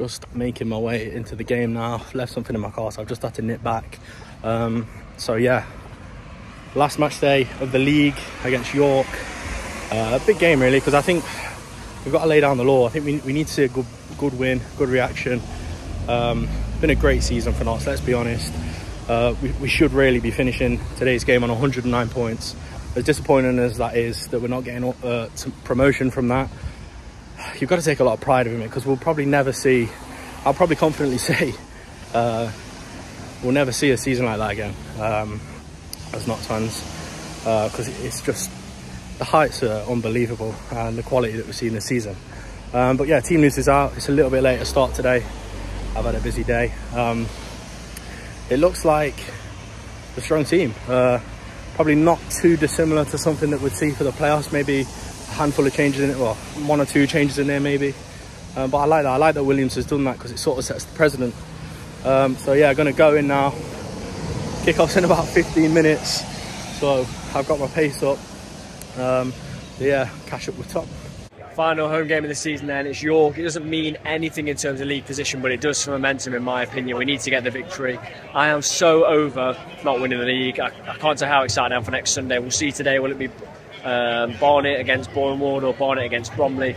just making my way into the game now. Left something in my car, so I've just had to nip back. Um, so yeah, last match day of the league against York. Uh, a big game really because I think we've got to lay down the law. I think we, we need to see a good good win, good reaction. Um, been a great season for Notts, let's be honest. Uh, we, we, should really be finishing today's game on 109 points. As disappointing as that is, that we're not getting uh, promotion from that, you've got to take a lot of pride in it because we'll probably never see, I'll probably confidently say, uh, we'll never see a season like that again um, as Notts fans because uh, it's just, the heights are unbelievable and the quality that we've seen this season. Um, but yeah, team news is out. It's a little bit late to start today. I've had a busy day. Um, it looks like a strong team. Uh, probably not too dissimilar to something that we'd see for the playoffs. Maybe handful of changes in it, well, one or two changes in there maybe. Um, but I like that. I like that Williams has done that because it sort of sets the precedent. Um, so yeah, going to go in now. Kickoff's in about 15 minutes. So I've got my pace up. Um, yeah, cash up with Tom final home game of the season then it's York it doesn't mean anything in terms of league position but it does for momentum in my opinion we need to get the victory I am so over not winning the league I, I can't say how excited I am for next Sunday we'll see today will it be um, Barnet against Boreham Wood or Barnet against Bromley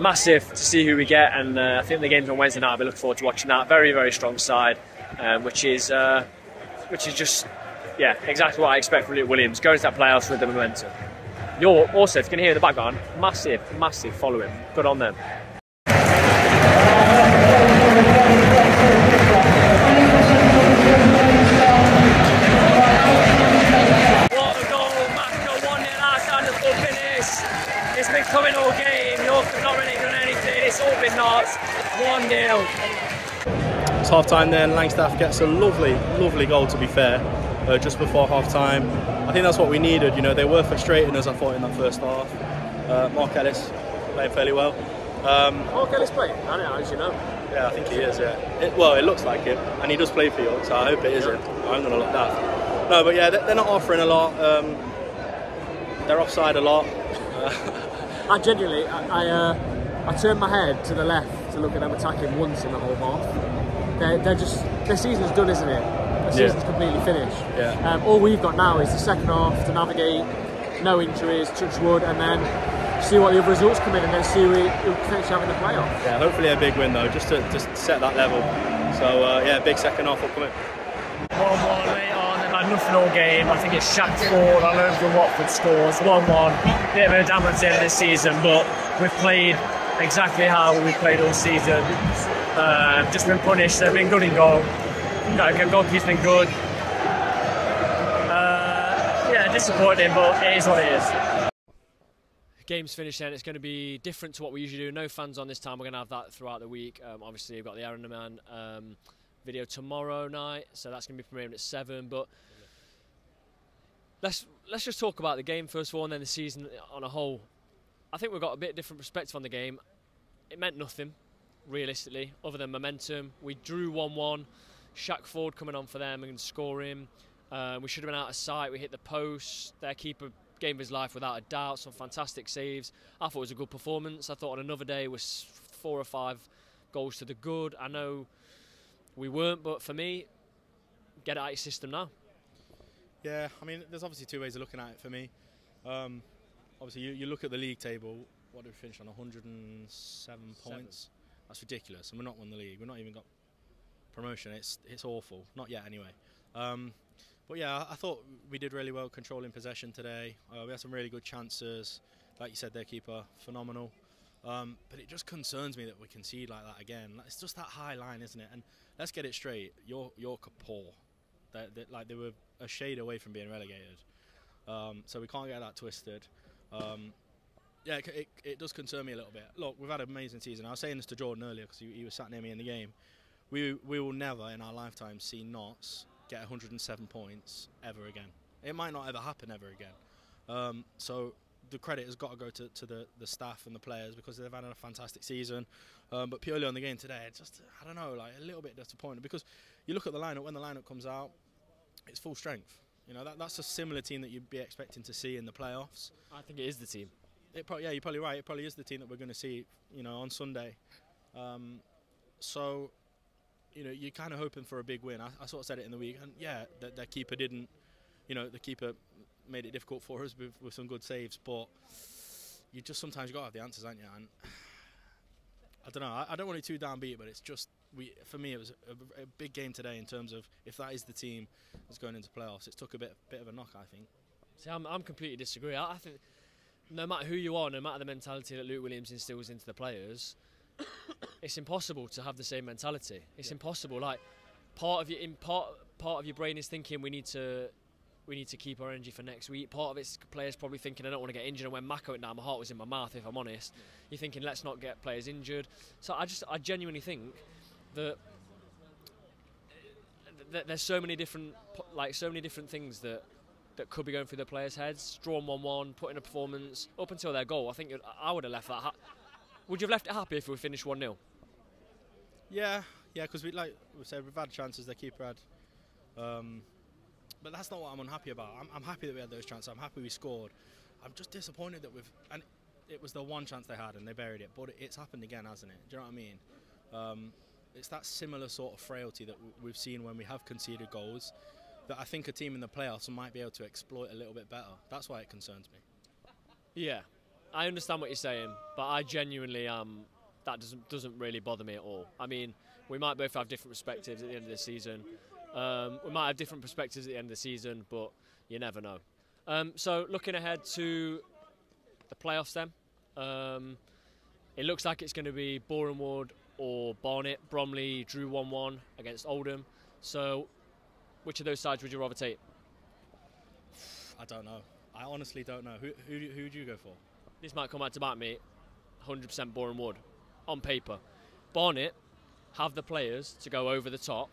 massive to see who we get and uh, I think the game's on Wednesday night I'll be looking forward to watching that very very strong side um, which is uh, which is just yeah exactly what I expect from Luke Williams going to that playoffs with the momentum you're also, if you can hear in the background, massive, massive following. Good on them. 1 0. It's half time then. Langstaff gets a lovely, lovely goal to be fair uh, just before half time. I think that's what we needed. You know, they were frustrating us, I thought, in that first half. Uh, Mark Ellis playing fairly well. Um, Mark Ellis playing? I don't know, as you know. Yeah, I think he is, yeah. It, well, it looks like it. And he does play for York, so I hope it isn't. I'm going to look that. No, but yeah, they're not offering a lot. Um, they're offside a lot. I genuinely, I, I, uh, I turned my head to the left to look at them attacking once in the whole half. They're, they're just, their season's done, isn't it? the season's yeah. completely finished. Yeah. Um, all we've got now is the second half to navigate, no injuries, touch wood, and then see what the other results come in, and then see who we potentially have in the playoffs. Yeah, hopefully a big win though, just to just set that level. So uh, yeah, big second half upcoming. One one late on, they've had nothing all game. I think it's Shaq Forde. I learned from Watford scores one one. Bit of a damage in this season, but we've played exactly how we played all season. Uh, just been punished. They've been good in goal. No, goalkeeper's been good. Uh, yeah, disappointing, but it is what it is. Game's finished then. It's going to be different to what we usually do. No fans on this time. We're going to have that throughout the week. Um, obviously, we've got the Aaron Man um, video tomorrow night, so that's going to be premiering at seven. But let's let's just talk about the game first of all, and then the season on a whole. I think we've got a bit different perspective on the game. It meant nothing, realistically, other than momentum. We drew one-one. Shaq Forde coming on for them and scoring. Uh, we should have been out of sight. We hit the post. Their keeper game of his life without a doubt. Some fantastic saves. I thought it was a good performance. I thought on another day was four or five goals to the good. I know we weren't, but for me, get out of your system now. Yeah, I mean, there's obviously two ways of looking at it for me. Um, obviously, you, you, look at the league table. What did we finish on? 107 Seven. points. That's ridiculous, and we're not won the league. We're not even got promotion. It's it's awful. Not yet, anyway. Um, but yeah, I thought we did really well controlling possession today. Uh, we had some really good chances. Like you said, their keeper phenomenal. Um, but it just concerns me that we concede like that again. It's just that high line, isn't it? And let's get it straight. York, York are poor. They're, they're, like they were a shade away from being relegated. Um, so we can't get that twisted. Um, yeah, it, it, it, does concern me a little bit. Look, we've had an amazing season. I was saying this to Jordan earlier because he, he was sat near me in the game we we will never in our lifetime see Notts get 107 points ever again. It might not ever happen ever again. Um, so the credit has got to go to, to the, the staff and the players because they've had a fantastic season. Um, but purely on the game today, just I don't know, like a little bit disappointed because you look at the lineup when the lineup comes out, it's full strength. You know that that's a similar team that you'd be expecting to see in the playoffs. I think it is the team. It pro- yeah, you're probably right. It probably is the team that we're going to see. You know, on Sunday. Um, so, you know, you're kind of hoping for a big win. I, I sort of said it in the week, and yeah, their, their keeper didn't. You know, the keeper made it difficult for us with, with some good saves, but you just sometimes you got to have the answers, aren't you? And I don't know. I, I don't want it too downbeat, but it's just we. For me, it was a, a, big game today in terms of if that is the team that's going into playoffs. It took a bit bit of a knock, I think. See, I'm, I'm completely disagree. I, I think no matter who you are, no matter the mentality that Luke Williams instills into the players, it's impossible to have the same mentality. It's yeah. impossible. Like part of your in part part of your brain is thinking we need to we need to keep our energy for next week. Part of it's players probably thinking I don't want to get injured. And when Mako went down, my heart was in my mouth. If I'm honest, yeah. you're thinking let's not get players injured. So I just I genuinely think there's so many different like so many different things that that could be going through the players' heads. Drawn one-one, putting in a performance up until their goal. I think I would have left that. Ha- would you have left it happy if we finished one 0 Yeah, yeah, because we like we said we've had chances. The keeper had. Um, but that's not what I'm unhappy about. I'm, I'm, happy that we had those chances. I'm happy we scored. I'm just disappointed that we've and it was the one chance they had and they buried it. But it's happened again, hasn't it? Do you know what I mean? Um, it's that similar sort of frailty that we've seen when we have conceded goals that I think a team in the playoffs might be able to exploit a little bit better. That's why it concerns me. Yeah, I understand what you're saying, but I genuinely um that doesn't doesn't really bother me at all. I mean, we might both have different perspectives at the end of the season. Um, we might have different perspectives at the end of the season, but you never know. Um, so looking ahead to the playoffs, then um, it looks like it's going to be Boreham Wood or Barnet. Bromley drew one-one against Oldham. So, which of those sides would you rather take? I don't know. I honestly don't know. Who who who would you go for? This might come out to bite me. 100% Boreham Wood on paper. Barnet have the players to go over the top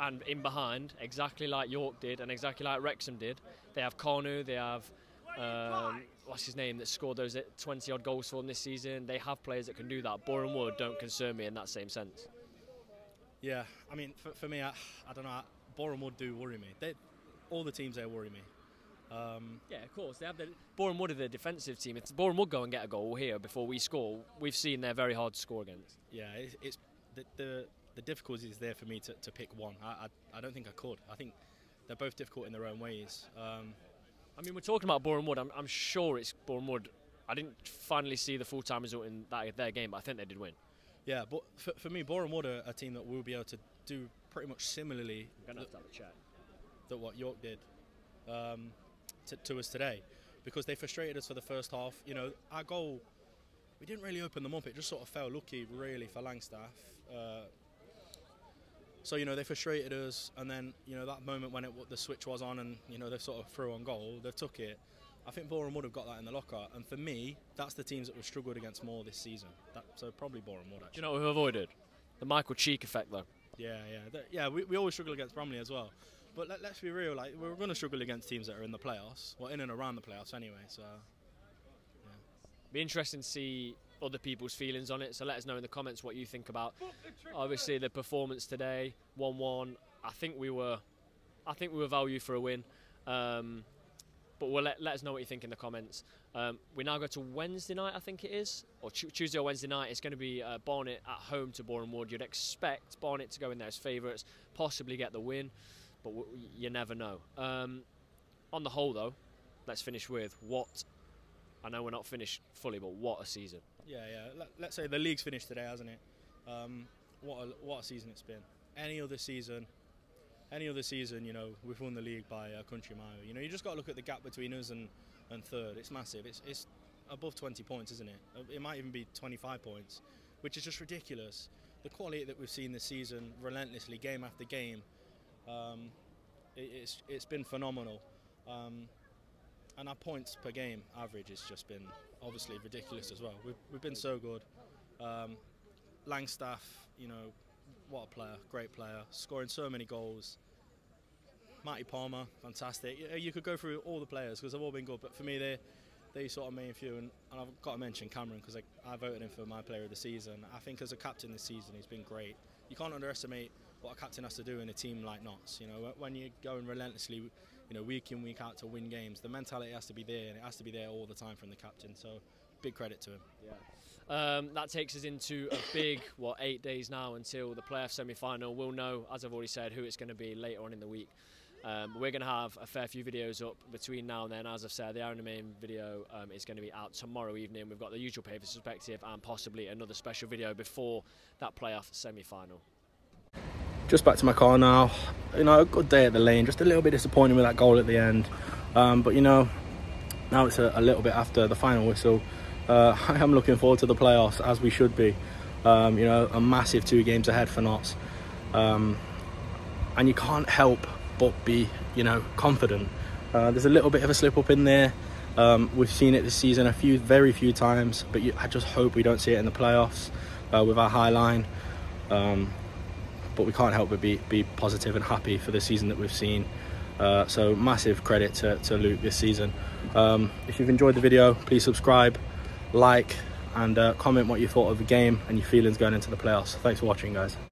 and in behind, exactly like York did and exactly like Wrexham did. They have Kanu, they have um, what's his name that scored those 20 odd goals for them this season. They have players that can do that. Boreham Wood don't concern me in that same sense. Yeah, I mean, for, for me, I, I don't know. Boreham Wood do worry me. They, all the teams there worry me. Um, yeah, of course. They have the Boreham Wood are the defensive team. If Boreham Wood go and get a goal here before we score, we've seen they're very hard to score against. Yeah, it's, it's the, the the difficulty is there for me to, to pick one. I, I, I don't think I could. I think they're both difficult in their own ways. Um, I mean, we're talking about Boreham Wood. I'm, I'm sure it's Boreham Wood. I didn't finally see the full time result in that their game, but I think they did win. Yeah, but for, for me, Boreham Wood are a team that will be able to do pretty much similarly. I'm gonna have to have a chat. That what York did um, to, to us today, because they frustrated us for the first half. You know, our goal, we didn't really open them up. It just sort of fell lucky, really, for Langstaff. Uh, so you know they frustrated us, and then you know that moment when it, the switch was on, and you know they sort of threw on goal, they took it. I think Boreham Wood have got that in the locker, and for me, that's the teams that we've struggled against more this season. That, so probably Boreham Wood. Actually. Do you know what we've avoided? The Michael Cheek effect, though. Yeah, yeah, the, yeah. We, we always struggle against Bromley as well, but let, us be real. Like we're going to struggle against teams that are in the playoffs, well, in and around the playoffs anyway. So, yeah. Be interesting to see other people's feelings on it. So let us know in the comments what you think about. Obviously, the performance today, one-one. I think we were, I think we were value for a win. Um, but we'll let, let us know what you think in the comments. Um, we now go to Wednesday night, I think it is, or Tuesday or Wednesday night. It's going to be uh, Barnet at home to Boreham Wood. You'd expect Barnet to go in there as favourites, possibly get the win, but w- you never know. Um, on the whole, though, let's finish with what I know we're not finished fully, but what a season! Yeah, yeah. Let, us say the league's finished today, hasn't it? Um, what a what a season it's been. Any other season, any other season, you know, we've won the league by a country mile. You know, you just got to look at the gap between us and, and third. It's massive. It's it's above 20 points, isn't it? It might even be 25 points, which is just ridiculous. The quality that we've seen this season, relentlessly, game after game, um, it, it's it's been phenomenal. Um, and our points per game average has just been obviously ridiculous as well. We've, we've been so good. Um, Langstaff, you know, what a player, great player, scoring so many goals. Matty Palmer, fantastic. You could go through all the players because they've all been good, but for me, they they sort of main few. And, and I've got to mention Cameron because I, I voted him for my player of the season. I think as a captain this season, he's been great. You can't underestimate what a captain has to do in a team like Notts. You know, when you're going relentlessly you know, week in, week out to win games. The mentality has to be there, and it has to be there all the time from the captain. So, big credit to him. Yeah. Um, that takes us into a big, what, eight days now until the playoff semi final. We'll know, as I've already said, who it's going to be later on in the week. Um, we're going to have a fair few videos up between now and then. As I've said, the Iron Main video um, is going to be out tomorrow evening. We've got the usual paper perspective and possibly another special video before that playoff semi final. Just back to my car now. You know, a good day at the lane. Just a little bit disappointed with that goal at the end. Um, but you know, now it's a, a, little bit after the final whistle. Uh, I am looking forward to the playoffs as we should be. Um, you know, a massive two games ahead for Notts. Um, and you can't help but be, you know, confident. Uh, there's a little bit of a slip up in there. Um, we've seen it this season a few, very few times, but you, I just hope we don't see it in the playoffs uh, with our high line. But we can't help but be, be positive and happy for the season that we've seen. Uh, so massive credit to, to Luke this season. Um, if you've enjoyed the video, please subscribe, like, and uh, comment what you thought of the game and your feelings going into the playoffs. Thanks for watching, guys.